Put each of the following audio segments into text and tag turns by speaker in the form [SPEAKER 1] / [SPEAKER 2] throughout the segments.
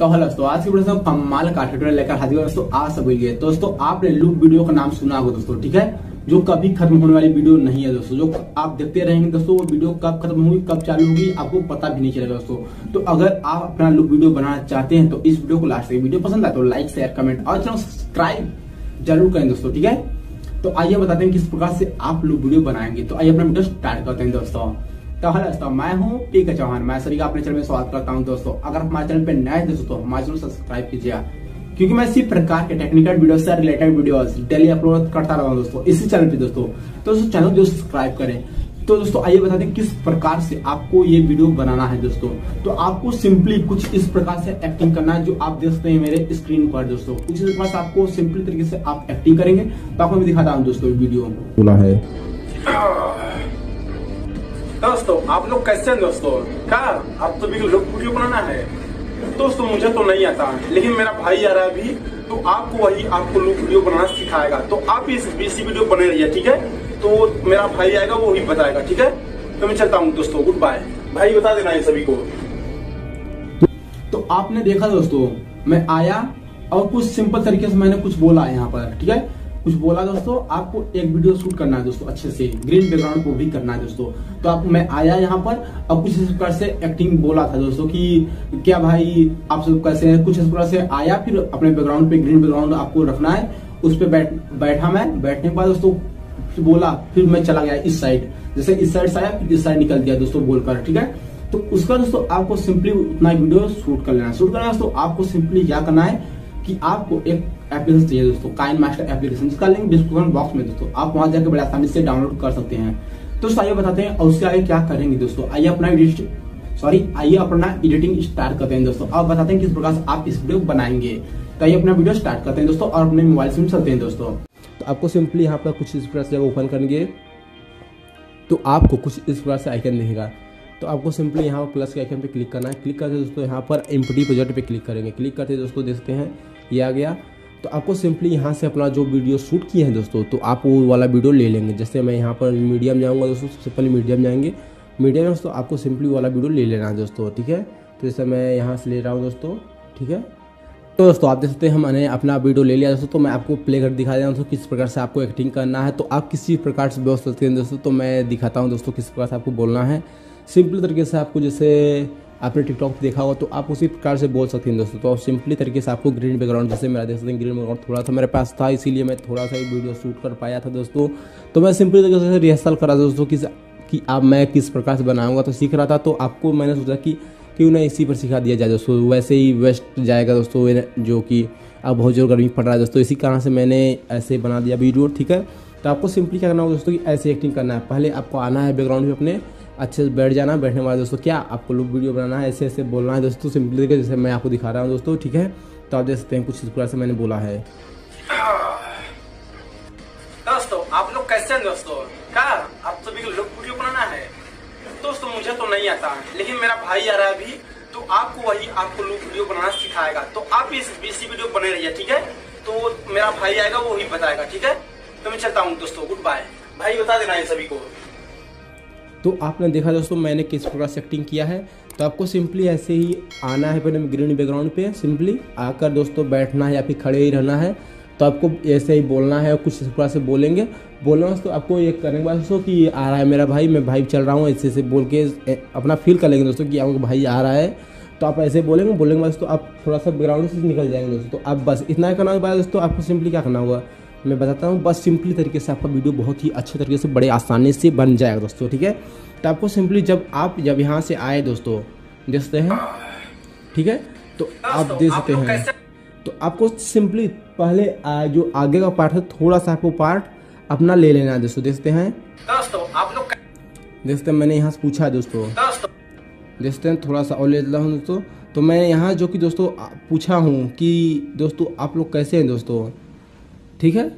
[SPEAKER 1] तो हेलो दोस्तों, आज की वीडियो कमाल का ट्यूटोरियल लेकर हाजिर हुआ दोस्तों, आज सब लिए दोस्तों, आपने लूप वीडियो का नाम सुना होगा दोस्तों, ठीक है? जो कभी खत्म होने वाली वीडियो नहीं है दोस्तों, जो आप देखते रहेंगे दोस्तों, वो वीडियो कब खत्म होगी, कब चालू होगी, आपको पता भी नहीं चलेगा दोस्तों। तो अगर आप अपना लुक वीडियो बनाना चाहते हैं तो इस वीडियो को लास्ट तक वीडियो पसंद आए तो लाइक शेयर कमेंट और चैनल सब्सक्राइब ज़रूर करें दोस्तों, ठीक है? तो आइए बताते हैं किस प्रकार से आप लोग वीडियो बनाएँगे। तो आइए अपना वीडियो स्टार्ट करते हैं दोस्तों। तो हेलो दोस्तों मैं हूँ पी के चौहान। मैं सभी का अपने चैनल में स्वागत करता हूँ। दोस्तों अगर हमारे चैनल पे नए दोस्तों तो हमारे चैनल सब्सक्राइब कीजिए। क्योंकि मैं इसी प्रकार के टेक्निकल वीडियो से रिलेटेड वीडियोस डेली अपलोड करता रहा हूँ दोस्तों इसी चैनल पे दोस्तों। तो दोस्तों चैनल जो सब्सक्राइब करें। तो दोस्तों आइए बताते हैं किस प्रकार से आपको ये वीडियो बनाना है दोस्तों। तो आपको सिंपली कुछ इस प्रकार से एक्टिंग करना है जो आप देख सकते हैं मेरे स्क्रीन पर दोस्तों। कुछ इस प्रकार से आपको सिंपली तरीके से आप एक्टिंग करेंगे तो आपको मैं दिखाता हूँ दोस्तों वीडियो
[SPEAKER 2] बोला है।
[SPEAKER 3] दोस्तों, आप लोग कैसे हैं दोस्तों? क्या आप तो भी लोग वीडियो बनाना है? दोस्तों, मुझे तो नहीं आता, लेकिन मेरा भाई आ रहा है अभी तो आपको वही आपको लोग वीडियो बनाना सिखाएगा। तो आप इस बीसी वीडियो बने रहिए, ठीक है? तो मेरा भाई आएगा, वो ही बताएगा, ठीक है? तो मैं चलता हूँ दोस्तों गुड बाय भाई बता देना ये सभी को।
[SPEAKER 1] तो आपने देखा दोस्तों, मैं आया और कुछ सिंपल तरीके से मैंने कुछ बोला यहाँ पर, ठीक है? कुछ बोला दोस्तों, आपको एक वीडियो शूट करना है दोस्तों, अच्छे से। ग्रीन बैकग्राउंड को भी करना है दोस्तों। तो आप, मैं आया यहाँ पर, अब कुछ इस प्रकार से एक्टिंग बोला था दोस्तों कि, क्या भाई, आप सब कैसे हैं कुछ इस प्रकार से आया, फिर अपने बैकग्राउंड पे ग्रीन बैकग्राउंड आपको रखना है? उस पर बैठ, बैठा मैं। बैठने के बाद दोस्तों बोला, फिर मैं चला गया इस साइड जैसे इस साइड से आया, फिर इस साइड निकल दिया दोस्तों बोलकर, ठीक है? तो उसका दोस्तों, आपको सिंपली उतना वीडियो शूट कर लेना है। शूट करना दोस्तों, आपको सिंपली क्या करना है कि आपको एक एप्लीकेशन चाहिए दोस्तों काइन मास्टर एप्लीकेशन जिसका लिंक डिस्क्रिप्शन बॉक्स में दोस्तों, आप वहाँ जाकर बड़े आसानी से डाउनलोड कर सकते हैं। तो आइए बताते हैं उसके आगे क्या करेंगे दोस्तों? आइए अपना सॉरी आइए अपना एडिटिंग स्टार्ट करते हैं दोस्तों। अब बताते हैं किस प्रकार से आप इस वीडियो बनाएँगे। तो आइए अपना वीडियो स्टार्ट करते हैं दोस्तों, और अपने मोबाइल से चलते हैं दोस्तों।
[SPEAKER 2] तो आपको सिंपली यहाँ पर कुछ इस प्रकार से ओपन करेंगे तो आपको कुछ इस प्रकार से आइकन दिखेगा। तो आपको सिंपली यहाँ पर प्लस के आइकन पे क्लिक करना है। क्लिक करते दोस्तों यहाँ पर एम्पटी प्रोजेक्ट पे क्लिक करेंगे। क्लिक करते दोस्तों देखते हैं, ये आ गया। तो आपको सिंपली यहाँ से अपना जो वीडियो शूट किए हैं दोस्तों तो आप वो वाला वीडियो ले लेंगे। जैसे मैं यहाँ पर मीडियम जाऊँगा दोस्तों, सबसे पहले मीडियम जाएँगे। मीडियम दोस्तों आपको सिंपली वाला वीडियो ले लेना है दोस्तों, ठीक है? तो जैसे मैं यहाँ से ले रहा हूँ दोस्तों, ठीक है? तो दोस्तों आप देख सकते हैं हमने अपना वीडियो ले लिया। दोस्तों तो मैं आपको प्ले कर दिखा रहा हूँ, किस प्रकार से आपको एक्टिंग करना है। तो आप किसी प्रकार से बोल सकते हैं, दोस्तों तो मैं दिखाता हूँ, दोस्तों, किस प्रकार से आपको बोलना है। सिंपल तरीके से आपको जैसे आपने टिकटॉक देखा होगा तो आप उसी प्रकार से बोल सकते हैं, दोस्तों। तो आप सिंपली तरीके से आपको ग्रीन बैकग्राउंड जैसे मेरा देख सकते हैं ग्रीन बैकग्राउंड थोड़ा सा मेरे पास था, इसीलिए मैं थोड़ा सा वीडियो शूट कर पाया था, दोस्तों। तो मैं सिंपली तरीके से रिहर्सल करा दोस्तों कि कि अब मैं किस प्रकार से बनाऊँगा तो सीख रहा था। तो आपको मैंने सोचा कि क्यों ना इसी पर सिखा दिया जाए दोस्तों? वैसे ही वेस्ट जाएगा दोस्तों जो कि अब बहुत ज़ोर गर्मी पड़ रहा है दोस्तों। इसी कारण से मैंने ऐसे बना दिया वीडियो, ठीक है? तो आपको सिंपली क्या करना होगा दोस्तों कि ऐसे एक्टिंग करना है। पहले आपको आना है बैकग्राउंड में अपने, अच्छे से बैठ जाना, बैठने वाले दोस्तों क्या आपको लुक वीडियो बनाना है, ऐसे ऐसे बोलना है दोस्तों सिंपली जैसे मैं आपको दिखा रहा हूँ दोस्तों, ठीक है? तो आप देख सकते हैं कुछ इस प्रकार से मैंने बोला है।
[SPEAKER 3] दोस्तों, आप लोग कैसे हैं दोस्तों? क्या आप सभी को लुक वीडियो बनाना है? मुझे तो नहीं आता। लेकिन मेरा भाई आ रहा है अभी तो आपको वही आपको लुक वीडियो बनाना सिखाएगा। तो आप इस बीसी वीडियो बने रहिए, ठीक है? तो मेरा भाई आएगा, वो ही बताएगा, ठीक है? तो मैं चलता हूँ दोस्तों गुड बाय भाई बता देना ये सभी को।
[SPEAKER 2] तो आपने देखा दोस्तों, मैंने किस प्रकार से एक्टिंग किया है? तो आपको सिंपली ऐसे ही आना है पहले ग्रीन बैकग्राउंड पे। सिंपली आकर दोस्तों बैठना है या फिर खड़े ही रहना है। तो आपको ऐसे ही बोलना है कुछ प्रकार से बोलेंगे। बोलना तो आपको ये करने के बाद दोस्तों कि आ रहा है मेरा भाई, मैं भाई चल रहा हूँ, ऐसे ऐसे बोल के अपना फील कर लेंगे दोस्तों कि आपका भाई आ रहा है। तो आप ऐसे बोलेंगे, बोलने के बाद दोस्तों आप थोड़ा सा ग्राउंड से निकल जाएँगे दोस्तों। तो आप बस इतना करना बाद दोस्तों, आपको सिंपली क्या करना होगा? मैं बताता हूँ, बस सिंपली तरीके से आपका वीडियो बहुत ही अच्छे तरीके से, बड़े आसानी से बन जाएगा दोस्तों, ठीक है? तो आपको सिंपली जब आप जब यहाँ से आए दोस्तों, देखते हैं, ठीक है? तो आप देख सकते हैं। तो आपको सिंपली पहले जो आगे का पार्ट है थोड़ा सा आपको पार्ट अपना ले लेना है दोस्तों देखते हैं।
[SPEAKER 3] दोस्तों आप लोग
[SPEAKER 2] देखते हैं मैंने यहाँ से पूछा है दोस्तों। देखते हैं थोड़ा सा और ले लेता हूँ दोस्तों। तो मैं यहाँ जो कि दोस्तों पूछा हूँ कि दोस्तों आप लोग कैसे हैं दोस्तों? ठीक है?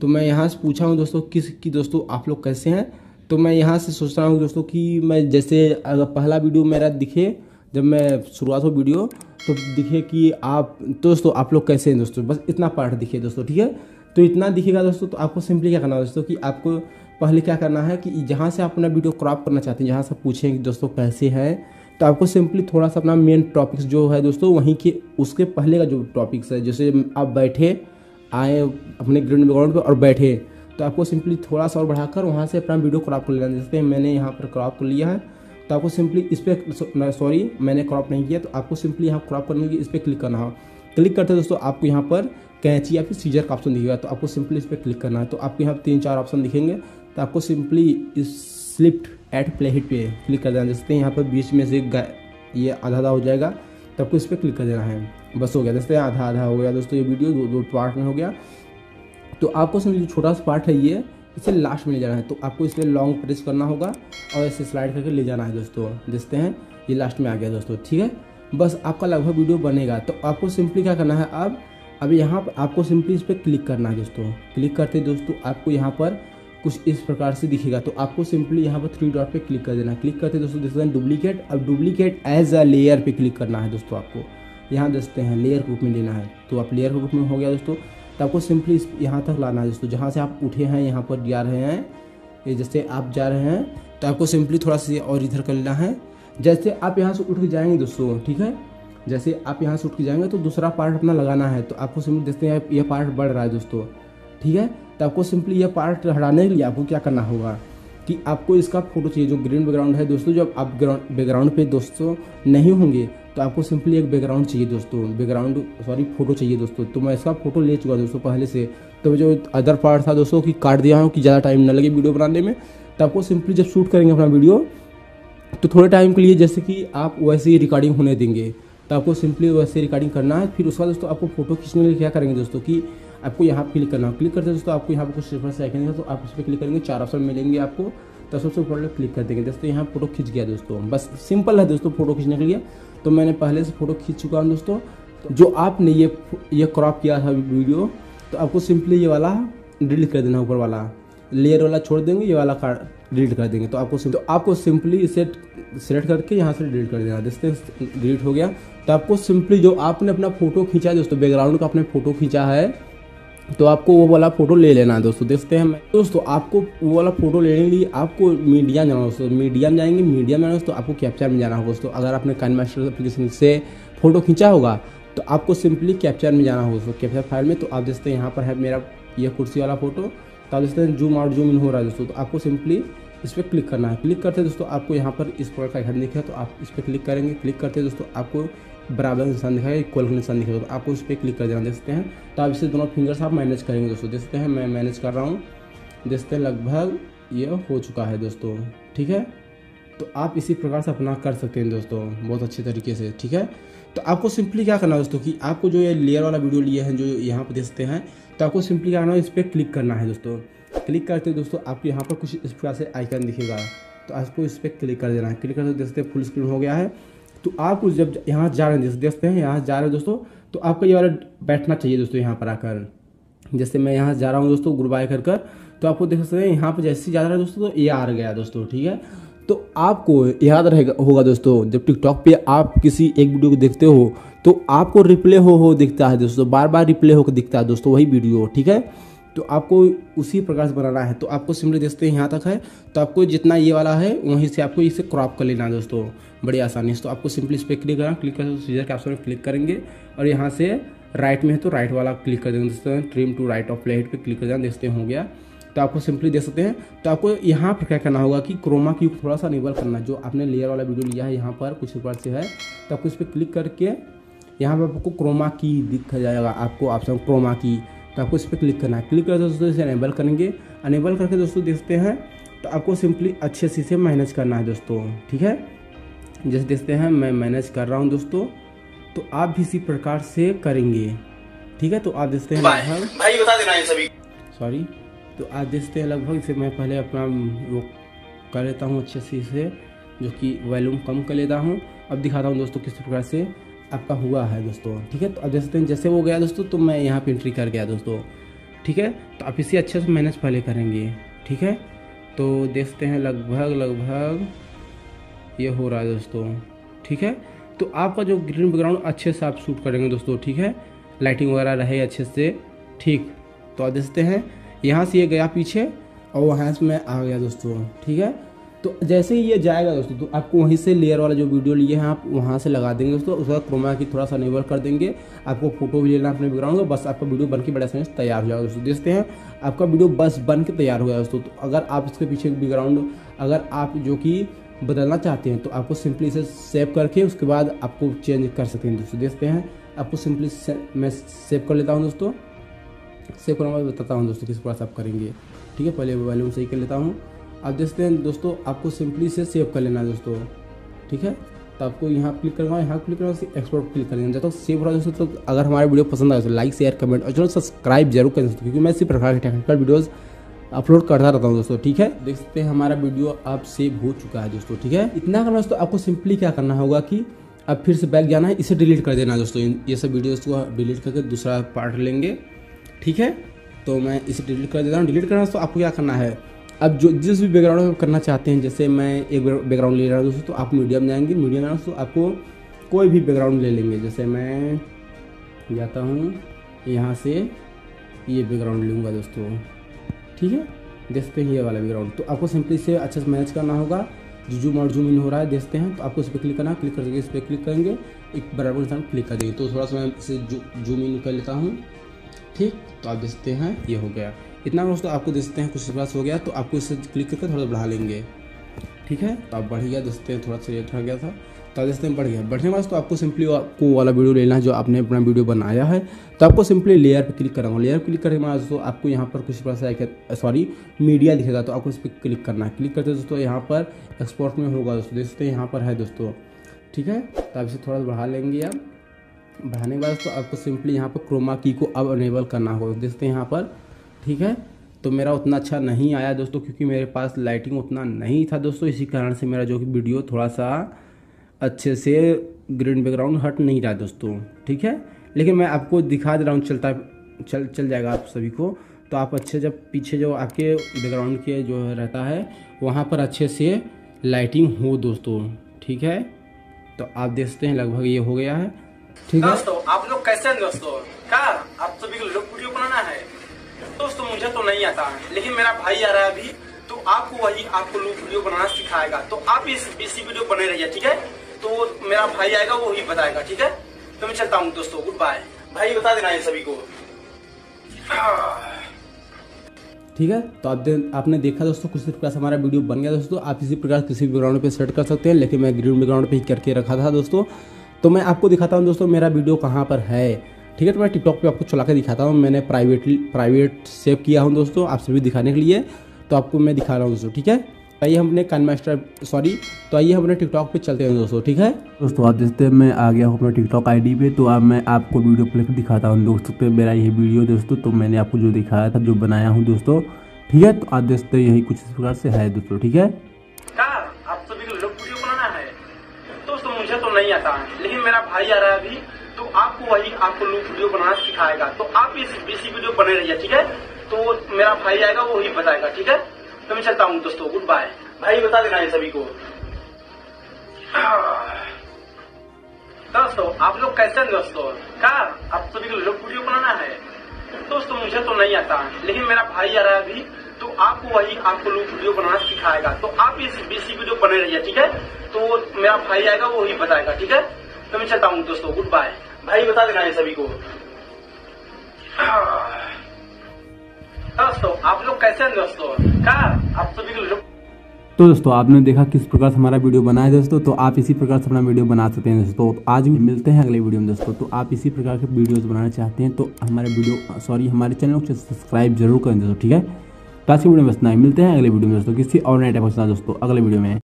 [SPEAKER 2] तो मैं यहाँ से पूछा हूँ दोस्तों किस की दोस्तों आप लोग कैसे हैं? तो मैं यहाँ से सोच रहा हूँ दोस्तों कि मैं जैसे अगर पहला वीडियो मेरा दिखे जब मैं शुरुआत हो वीडियो तो दिखे कि आप, दोस्तों, आप लोग कैसे हैं दोस्तों? बस इतना पार्ट दिखे दोस्तों, ठीक है? तो इतना दिखेगा दोस्तों तो आपको सिंपली क्या करना है दोस्तों कि आपको पहले क्या करना है कि जहाँ से आप अपना वीडियो क्रॉप करना चाहते हैं, जहाँ से पूछें कि दोस्तों कैसे हैं तो आपको सिंपली थोड़ा सा अपना मेन टॉपिक्स जो है दोस्तों, वहीं के, उसके पहले का जो टॉपिक्स है, जैसे आप बैठे, आए अपने ग्रीन बैकग्राउंड पर और बैठे तो आपको सिंपली थोड़ा सा और बढ़ाकर वहाँ से अपना वीडियो क्रॉप कर लेना जैसे मैंने यहाँ पर क्रॉप कर लिया है तो आपको सिंपली इस पर सॉरी मैंने क्रॉप नहीं किया तो आपको सिंपली यहाँ क्रॉप करने के इस पर क्लिक करना हो क्लिक करते दोस्तों, आपको यहाँ पर कैंची या फिर सीजर का ऑप्शन दिखेगा तो आपको सिंपली इस पर क्लिक करना है। तो आपको यहाँ तीन चार ऑप्शन दिखेंगे तो आपको सिंपली इस स्लिप्ट एट प्ले हिट पे क्लिक कर देना। जैसे यहाँ पर बीच में से ये आधा आधा हो जाएगा तो आपको इस पर क्लिक कर देना है। बस हो गया, जैसे आधा आधा हो गया दोस्तों, ये वीडियो दो दो पार्ट में हो गया। तो आपको सिंपली छोटा सा पार्ट है ये इसे लास्ट में ले जाना है। तो आपको इस पर लॉन्ग प्रेस करना होगा और इसे स्लाइड करके ले जाना है दोस्तों। देखते हैं, ये लास्ट में आ गया दोस्तों, ठीक है? बस आपका लगभग वीडियो बनेगा। तो आपको सिंपली क्या करना है अब? अब यहाँ पर आपको सिंपली इस पर क्लिक करना है दोस्तों। क्लिक करते दोस्तों आपको यहाँ पर कुछ इस प्रकार से दिखेगा। तो आपको सिंपली यहाँ पर थ्री डॉट पे क्लिक कर देना क्लिक करते दोस्तों देखते हैं डुप्लीकेट अब डुप्लीकेट एज अ लेयर पे क्लिक करना है दोस्तों आपको। यहाँ देखते हैं लेयर ग्रुप में लेना है। तो आप लेयर ग्रुप में हो गया दोस्तों। तो आपको सिंपली यहाँ तक लाना है। दोस्तों जहाँ से आप उठे हैं, यहाँ पर जा रहे हैं, ये जैसे आप जा रहे हैं तो आपको सिंपली थोड़ा सा और इधर कर लेना है। जैसे आप यहाँ से उठ के जाएँगे दोस्तों, ठीक है? जैसे आप यहाँ से उठ के जाएँगे तो दूसरा पार्ट अपना लगाना है। तो आपको सिंपली देखते हैं यह पार्ट बढ़ रहा है दोस्तों, ठीक है? तो आपको सिंपली यह पार्ट हटाने के लिए आपको क्या करना होगा? कि आपको इसका फ़ोटो चाहिए, जो ग्रीन बैकग्राउंड है दोस्तों, जब आप बैकग्राउंड पे दोस्तों नहीं होंगे तो आपको सिंपली एक बैकग्राउंड चाहिए दोस्तों बैकग्राउंड सॉरी फ़ोटो चाहिए दोस्तों। तो मैं इसका फ़ोटो ले चुका दोस्तों पहले से। तो जो अदर पार्ट था दोस्तों कि काट दिया हूँ कि ज़्यादा टाइम ना लगे वीडियो बनाने में। तो आपको सिंपली जब शूट करेंगे अपना वीडियो तो थोड़े टाइम के लिए जैसे कि आप वैसे ही रिकॉर्डिंग होने देंगे। तो आपको सिंपली वैसे रिकॉर्डिंग करना है, फिर उसके दोस्तों आपको फ़ोटो खींचने के लिए क्या करेंगे दोस्तों कि आपको यहाँ क्लिक करना हो। क्लिक करते हैं दोस्तों, आपको यहाँ पर कुछ रेफरेंस आइकन तो आप इस पर क्लिक करेंगे, चार ऑप्शन मिलेंगे आपको। तो सबसे ऊपर क्लिक कर देंगे। दोस्तों, यहाँ फ़ोटो खींच गया दोस्तों। बस सिंपल है दोस्तों फ़ोटो खींचने के लिए। तो मैंने पहले से फ़ोटो खींच चुका हूँ दोस्तों। जो आपने ये ये क्रॉप किया था वीडियो तो आपको सिंपली ये वाला डिलीट कर देना ऊपर वाला। लेयर वाला छोड़ देंगे, ये वाला कार्ड डिलीट कर देंगे। तो आपको तो आपको सिंपली इसे सेलेक्ट करके यहाँ से डिलीट कर देना। देखते डिलीट हो गया। तो आपको सिंपली जो आपने अपना फ़ोटो खींचा है दोस्तों बैकग्राउंड का आपने फ़ोटो खींचा है तो आपको वो वाला फ़ोटो ले लेना है दोस्तों, देखते हैं दोस्तों, आपको वो वाला फ़ोटो लेने के लिए आपको मीडिया जाना दोस्तों मीडिया में जाएँगे, मीडिया में जाना दोस्तों आपको कैप्चर में जाना होगा दोस्तों। अगर आपने काइन मास्टर एप्लीकेशन से फ़ोटो खींचा होगा तो आपको सिंपली कैप्चर में जाना होगा दोस्तों कैप्चर फ़ाइल में। तो आप देखते हैं, यहाँ पर है मेरा ये कुर्सी वाला फ़ोटो तो आप देखते हैं जूम आउट जूम इन हो रहा है दोस्तों। तो आपको सिंपली इस पर क्लिक करना है। क्लिक करते दोस्तों, आपको यहाँ पर इस प्रकार का आइकन दिखा तो आप इस पर क्लिक करेंगे। क्लिक करते दोस्तों, आपको बराबर निशान दिखाएगा इक्वल का निशान दिखाएगा। आपको उस पर क्लिक कर देना देखते हैं। तो आप इसे दोनों फिंगर्स आप मैनेज करेंगे दोस्तों। देखते हैं, मैं मैनेज कर रहा हूँ। देखते हैं, लगभग ये हो चुका है दोस्तों। ठीक है? तो आप इसी प्रकार से अपना कर सकते हैं दोस्तों। बहुत अच्छे तरीके से, ठीक है? तो आपको सिंपली क्या करना है दोस्तों कि आपको जो ये लेयर वाला वीडियो लिए हैं, जो यहाँ पर देखते हैं तो आपको सिंपली क्या करना है, इस पर क्लिक करना है दोस्तों। क्लिक करते हैं दोस्तों आपको यहाँ पर कुछ इस प्रकार से आइकन दिखेगा। तो आपको इस पर क्लिक कर देना है। क्लिक करते देखते फुल स्क्रीन हो गया है। तो आप जब यहाँ जा रहे हैं देखते हैं, यहाँ जा रहे हैं दोस्तों तो आपको ये वाला बैठना चाहिए दोस्तों यहाँ पर आकर। जैसे मैं यहाँ जा रहा हूँ दोस्तों गुड कर कर तो आपको देख सकते हैं, यहाँ पर जैसे जा रहा है दोस्तों तो ये आ गया दोस्तों, ठीक है? तो आपको याद रहेगा, होगा दोस्तों, जब टिकटॉक पे आप किसी एक वीडियो को देखते हो तो आपको रिप्ले हो हो दिखता है दोस्तों बार बार रिप्ले होकर दिखता है दोस्तों, वही वीडियो, ठीक है? तो आपको उसी प्रकार से बनाना है। तो आपको सिंपली देखते हैं यहाँ तक है। तो आपको जितना ये वाला है, वहीं से आपको इसे क्रॉप कर लेना है दोस्तों, बड़ी आसानी से। तो आपको सिंपली इस पर क्लिक करना, क्लिक कर सीजर के ऑप्शन में क्लिक करेंगे और यहाँ से राइट में है तो राइट वाला क्लिक कर देंगे दोस्तों। Trim to right of playhead पे क्लिक कर देना देखते हो गया। तो आपको सिंपली देख सकते हैं। तो आपको यहाँ पर क्या करना होगा कि क्रोमा की थोड़ा सा निबल करना जो आपने लेयर वाला वीडियो लिया है, यहाँ पर कुछ ऊपर से है। तो आपको इस पर क्लिक करके यहाँ पर आपको क्रोमा की दिख जाएगा। आपको ऑप्शन क्रोमा की तो आपको इस पर क्लिक करना है। क्लिक करके दोस्तों इसे अनेबल करेंगे। अनेबल करके दोस्तों देखते हैं तो आपको सिंपली अच्छे से इसे मैनेज करना है दोस्तों ठीक है? जैसे देखते हैं मैं मैनेज कर रहा हूँ दोस्तों तो आप भी इसी प्रकार से करेंगे ठीक है? तो आप देखते हैं
[SPEAKER 3] भाई बता देना ये सभी।
[SPEAKER 2] सॉरी तो आज देखते हैं लगभग इसे मैं पहले अपना वो कर लेता हूँ अच्छे से इसे जो कि वॉल्यूम कम कर लेता हूँ। अब दिखाता हूँ दोस्तों किस प्रकार से आपका हुआ है दोस्तों, ठीक है? तो अब हैं जैसे वो गया दोस्तों तो मैं यहाँ पे एंट्री कर गया दोस्तों, ठीक है? तो आप इसे अच्छे से मैनेज पहले करेंगे, ठीक है? तो देखते हैं लगभग लगभग ये हो रहा है दोस्तों, ठीक है? तो आपका जो ग्रीन बैकग्राउंड अच्छे से आप शूट करेंगे दोस्तों, ठीक है? लाइटिंग वगैरह रहे अच्छे से, ठीक? तो आप देखते हैं, यहाँ से ये गया पीछे और वहाँ से मैं आ गया दोस्तों, ठीक है? तो जैसे ही ये जाएगा दोस्तों तो आपको वहीं से लेयर वाला जो वीडियो लिए हैं, आप वहाँ से लगा देंगे दोस्तों। उसका क्रोमा की थोड़ा सा नेबल कर देंगे। आपको फ़ोटो भी लेना अपने बैकग्राउंड का बस आपका वीडियो बन के बड़ा समय तैयार हो जाएगा दोस्तों। देखते हैं, आपका वीडियो बस बन के तैयार हो गया दोस्तों। तो अगर आप इसके पीछे बैकग्राउंड अगर आप जो कि बदलना चाहते हैं तो आपको सिंपली इसे सेव करके उसके बाद आपको चेंज कर सकते हैं दोस्तों। देखते हैं, आपको सिंपली मैं सेव कर लेता हूँ दोस्तों। सेव करने बाद बताता हूँ दोस्तों किस प्रकार से आप करेंगे। ठीक है, पहले वॉल्यूम सही कर लेता हूँ। आप देखते हैं दोस्तों, आपको सिंपली से सेव कर लेना है दोस्तों। ठीक है? तो आपको यहाँ क्लिक करना है, यहाँ क्लिक करना एक्सपोर्ट क्लिक कर लेना जब तक सेव हो रहा है दोस्तों तो अगर हमारे वीडियो पसंद आए तो लाइक शेयर कमेंट और चलो सब्सक्राइब ज़रूर करें दोस्तों, क्योंकि मैं इसी प्रकार के टेक्निकल वीडियोज़ अपलोड करता रहता हूँ दोस्तों, ठीक है? देख सकते हैं हमारा वीडियो अब सेव हो चुका है दोस्तों, ठीक है? इतना करना दोस्तों, आपको सिंपली क्या करना होगा कि अब फिर से बैक जाना है, इसे डिलीट कर देना दोस्तों। ये सब वीडियोस को डिलीट करके दूसरा पार्ट लेंगे, ठीक है? तो मैं इसे डिलीट कर देता हूँ। डिलीट करना तो आपको क्या करना है? अब जो जिस भी बैकग्राउंड आप करना चाहते हैं, जैसे मैं एक बैकग्राउंड ले रहा हूँ, दोस्तों तो आप मीडियम जाएँगे। मीडियम जाना तो आपको कोई भी बैकग्राउंड ले लेंगे। जैसे मैं जाता हूँ, यहाँ से ये बैकग्राउंड लूँगा दोस्तों। ठीक है? देखते हैं ये वाला बैकग्राउंड तो आपको सिंपली से अच्छे से मैनेज करना होगा। जो जूम और जूम इन हो रहा है, देखते हैं। तो आपको इस पर क्लिक करना क्लिक करके इस पर क्लिक करेंगे। एक बराबर निशान क्लिक कर देंगे तो थोड़ा सा मैं इसे जूम इन कर लेता हूँ। ठीक? तो आप देखते हैं, ये हो गया। इतना दोस्तों आपको देखते हैं, कुछ प्लस हो गया तो आपको इसे क्लिक करके थोड़ा बढ़ा लेंगे। ठीक है? तो आप बढ़ गया देखते हैं, थोड़ा सा लेट हो गया था तो हैं बढ़ गया बढ़ने वाले तो आपको सिंपली आपको वाला वीडियो लेना है जो आपने अपना वीडियो बनाया है। तो आपको सिंपली लेयर पर क्लिक करना लेयर पर क्लिक करने के बाद दोस्तों, आपको यहाँ पर कुछ प्लस आएगा सॉरी मीडिया दिखेगा तो आपको इस पर क्लिक करना है। क्लिक करते दोस्तों, यहाँ पर एक्सपोर्ट में होगा दोस्तों। देखते हैं, यहाँ पर है दोस्तों। ठीक है? तो आप इसे थोड़ा सा बढ़ा लेंगे आप। बढ़ाने के बाद तो आपको सिंपली यहाँ पर क्रोमा की को अब अनेबल करना होगा। देखते हैं यहाँ पर ठीक है? तो मेरा उतना अच्छा नहीं आया दोस्तों, क्योंकि मेरे पास लाइटिंग उतना नहीं था दोस्तों, इसी कारण से मेरा जो कि वीडियो थोड़ा सा अच्छे से ग्रीन बैकग्राउंड हट नहीं रहा दोस्तों, ठीक है? लेकिन मैं आपको दिखा दे रहा हूँ, चलता, चल चल जाएगा आप सभी को। तो आप अच्छे जब पीछे जो आपके बैकग्राउंड के जो रहता है, वहाँ पर अच्छे से लाइटिंग हो दोस्तों, ठीक है? तो आप देखते हैं, लगभग ये हो गया है,
[SPEAKER 3] ठीक है? दोस्तों, आप लोग कैसे हैं दोस्तों? क्या आप सभी को लोग वीडियो बनाना है? दोस्तों मुझे तो नहीं आता। लेकिन मेरा भाई आ रहा है अभी तो आपको वही आपको लोग वीडियो बनाना सिखाएगा। तो आप इस इसी वीडियो बने रहिए ठीक है? तो मेरा भाई आएगा वो ही बताएगा ठीक है? तो मैं चलता हूँ दोस्तों गुड बाय भाई बता देना ये सभी को।
[SPEAKER 2] ठीक है? तो आप दे, आपने देखा दोस्तों कुछ प्रकार से हमारा वीडियो बन गया दोस्तों। आप इसी प्रकार किसी भी बैकग्राउंड पे सेट कर सकते हैं लेकिन मैं ग्रीन बैकग्राउंड पे ही करके रखा था दोस्तों। तो मैं आपको दिखाता हूँ दोस्तों मेरा वीडियो कहाँ पर है। ठीक है तो मैं टिकटॉक पे आपको चला के दिखाता हूँ। मैंने प्राइवेटली प्राइवेट सेव किया हूँ दोस्तों आप सभी दिखाने के लिए। तो आपको मैं दिखा रहा हूँ दोस्तों ठीक है? तो आइए हमने कान मास्टर सॉरी तो आइए हम अपने टिकटॉक पे चलते हैं दोस्तों ठीक है?
[SPEAKER 4] दोस्तों आप देखते हैं मैं आ गया हूँ अपने टिकटॉक आईडी पे। तो अब मैं आपको वीडियो प्ले दिखाता हूँ दोस्तों पे मेरा ये वीडियो दोस्तों तो मैंने आपको जो दिखाया था जो बनाया हूँ दोस्तों ठीक है? तो आप देखते हैं यही कुछ इस प्रकार से है दोस्तों ठीक है?
[SPEAKER 3] आप सभी को लोग वीडियो बनाना है। दोस्तों मुझे तो नहीं आता लेकिन मेरा भाई आ रहा है अभी। आपको वही आपको लोग वीडियो बनाना सिखाएगा। तो आप इस बीसी वीडियो बने रहिए, ठीक है? तो मेरा भाई आएगा, वो ही बताएगा, ठीक है? तो मैं चलता हूँ दोस्तों गुड बाय भाई बता देना ये सभी को। दोस्तों, आप लोग कैसे हैं दोस्तों? क्या आप सभी को लोग वीडियो बनाना है? दोस्तों, मुझे तो नहीं आता, लेकिन मेरा भाई आ रहा है अभी तो आपको वही आपको लोग वीडियो बनाना सिखाएगा। तो आप इस बीसी वीडियो बने रहिए, ठीक है? तो मेरा भाई आएगा, वो ही बताएगा, ठीक है? तो मैं चलता हूँ दोस्तों गुड बाय भाई, बता देना ये सभी को। दोस्तों आप लोग कैसे हैं दोस्तों?
[SPEAKER 4] तो दोस्तों, आपने देखा किस प्रकार से हमारा वीडियो बना है दोस्तों? तो आप इसी प्रकार से अपना वीडियो बना सकते हैं दोस्तों। तो आज भी मिलते हैं अगले वीडियो में दोस्तों। तो आप इसी प्रकार के वीडियोस बनाना चाहते हैं तो हमारे वीडियो सॉरी, हमारे चैनल को सब्सक्राइब ज़रूर करें दोस्तों, ठीक है? तो आज की वीडियो में इतना ही। मिलते हैं अगले वीडियो में दोस्तों, किसी और नए टाइप दोस्तों, अगले वीडियो में।